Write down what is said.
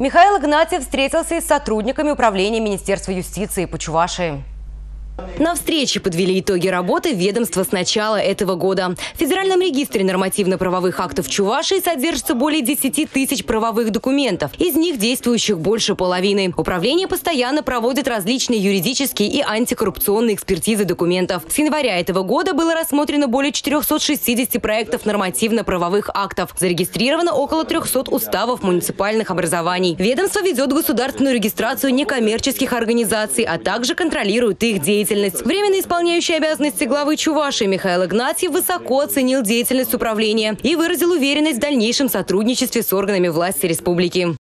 Михаил Игнатьев встретился с сотрудниками управления Министерства юстиции по Чувашии. На встрече подвели итоги работы ведомства с начала этого года. В Федеральном регистре нормативно-правовых актов Чувашии содержится более 10 тысяч правовых документов. Из них действующих больше половины. Управление постоянно проводит различные юридические и антикоррупционные экспертизы документов. С января этого года было рассмотрено более 460 проектов нормативно-правовых актов. Зарегистрировано около 300 уставов муниципальных образований. Ведомство ведет государственную регистрацию некоммерческих организаций, а также контролирует их деятельность деятельность. Временно исполняющий обязанности главы Чувашии Михаил Игнатьев высоко оценил деятельность управления и выразил уверенность в дальнейшем сотрудничестве с органами власти республики.